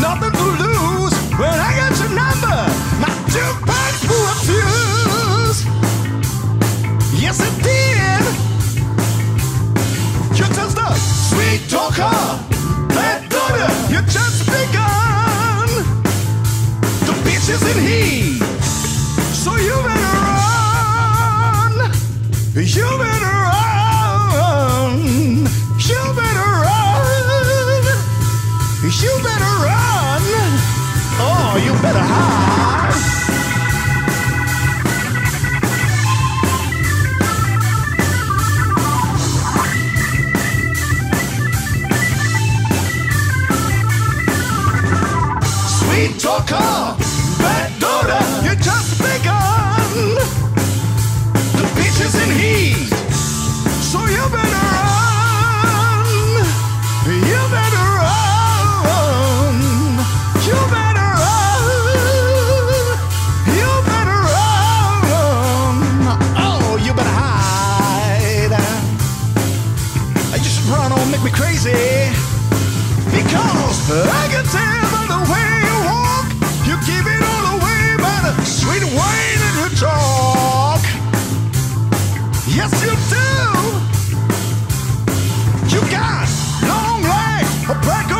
nothing to lose. When I got your number, my jukebox blew a fuse. Yes, it did. You're just a sweet talker, bad daughter. You just begun. The bitch is in heat, so you better run. You better Talker, bad daughter, you just begun. The beach is in heat, so you better run. You better run. You better run. You better run. Oh, you better hide. You should run or make me crazy. Because I can tell Yes, you do. You got long legs, a black